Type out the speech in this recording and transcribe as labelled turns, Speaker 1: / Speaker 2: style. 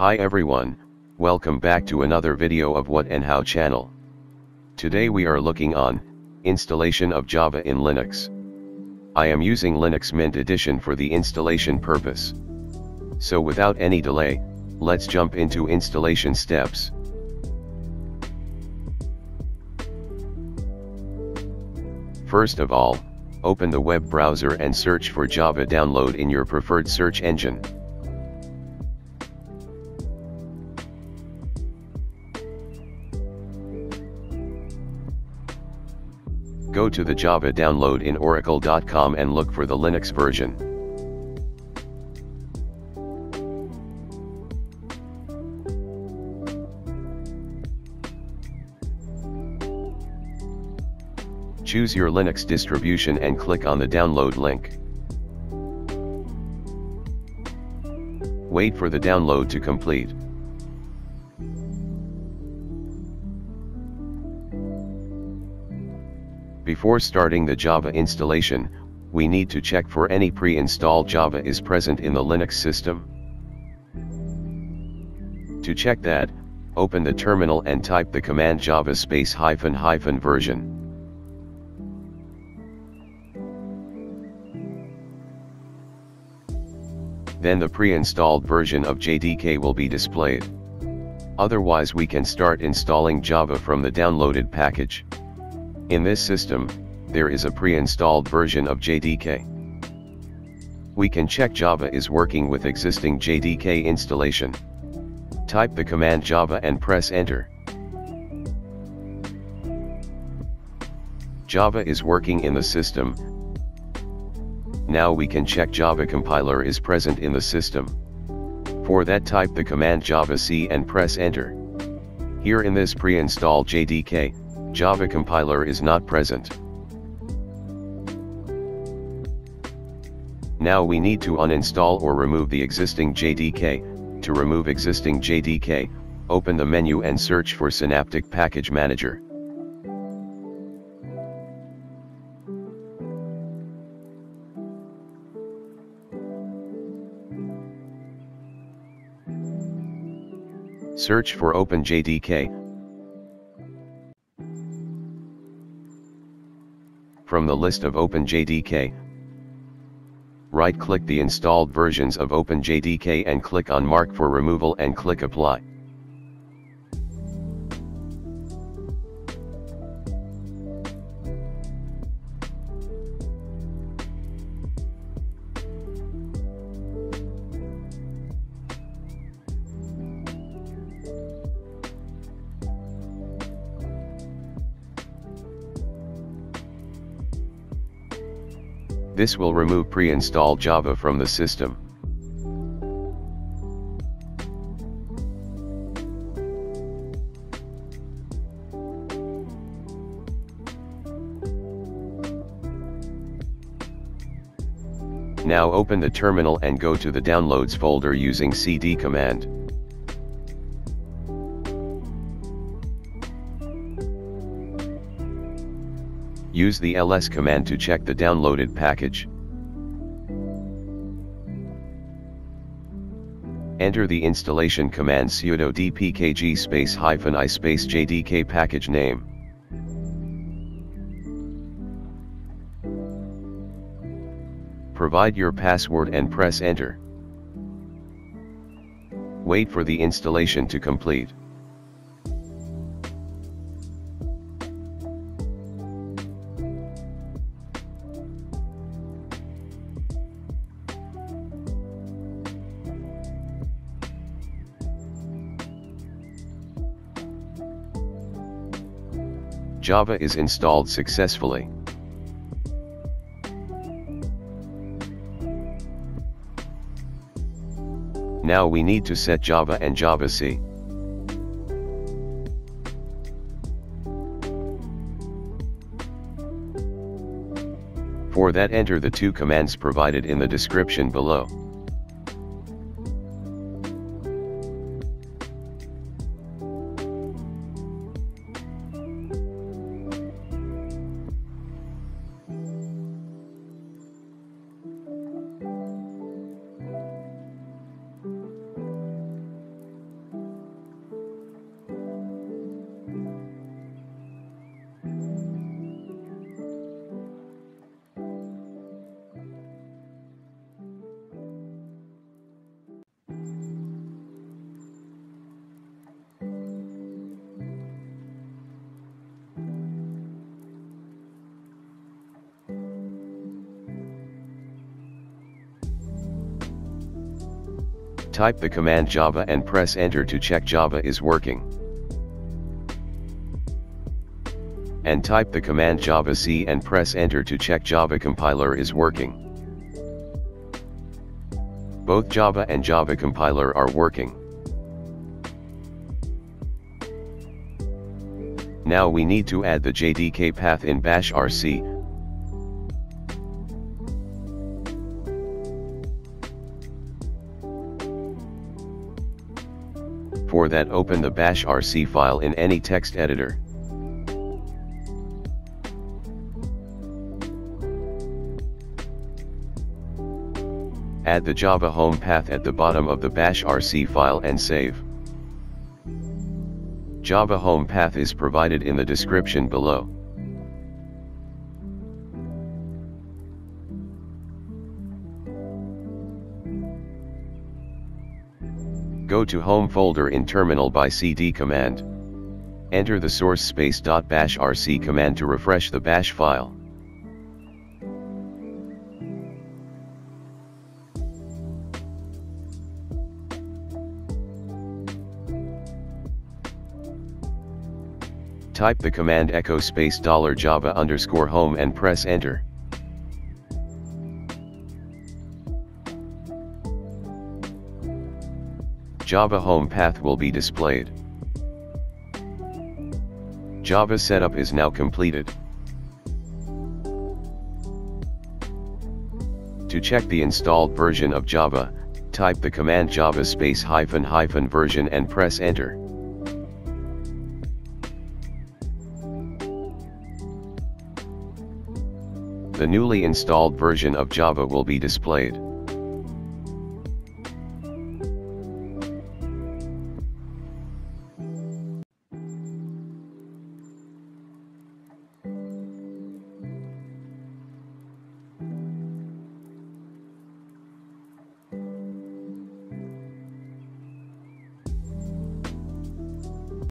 Speaker 1: Hi everyone, welcome back to another video of What and How channel. Today we are looking on, installation of Java in Linux. I am using Linux Mint Edition for the installation purpose. So without any delay, let's jump into installation steps. First of all, open the web browser and search for Java download in your preferred search engine. Go to the Java download in oracle.com and look for the Linux version. Choose your Linux distribution and click on the download link. Wait for the download to complete. Before starting the Java installation, we need to check for any pre-installed Java is present in the Linux system. To check that, open the terminal and type the command java space hyphen hyphen version. then the pre-installed version of JDK will be displayed. Otherwise we can start installing Java from the downloaded package. In this system, there is a pre-installed version of JDK. We can check Java is working with existing JDK installation. Type the command Java and press enter. Java is working in the system, now we can check Java compiler is present in the system. For that type the command javac and press enter. Here in this pre-installed JDK, Java compiler is not present. Now we need to uninstall or remove the existing JDK, to remove existing JDK, open the menu and search for Synaptic Package Manager. Search for OpenJDK. From the list of OpenJDK, right-click the installed versions of OpenJDK and click on Mark for removal and click Apply. This will remove pre-installed Java from the system. Now open the terminal and go to the downloads folder using cd command. Use the ls command to check the downloaded package. Enter the installation command sudo dpkg space hyphen i space jdk package name. Provide your password and press enter. Wait for the installation to complete. Java is installed successfully. Now we need to set Java and javac. For that enter the two commands provided in the description below. Type the command Java and press enter to check Java is working. And type the command javac and press enter to check Java compiler is working. Both Java and Java compiler are working. Now we need to add the JDK path in bash rc. That open the bash rc file in any text editor. Add the Java home path at the bottom of the bash rc file and save. Java home path is provided in the description below. Go to home folder in terminal by cd command. Enter the source space command to refresh the bash file. Type the command echo space dollar $java underscore home and press enter. Java home path will be displayed. Java setup is now completed. To check the installed version of Java, type the command java space hyphen hyphen version and press enter. The newly installed version of Java will be displayed.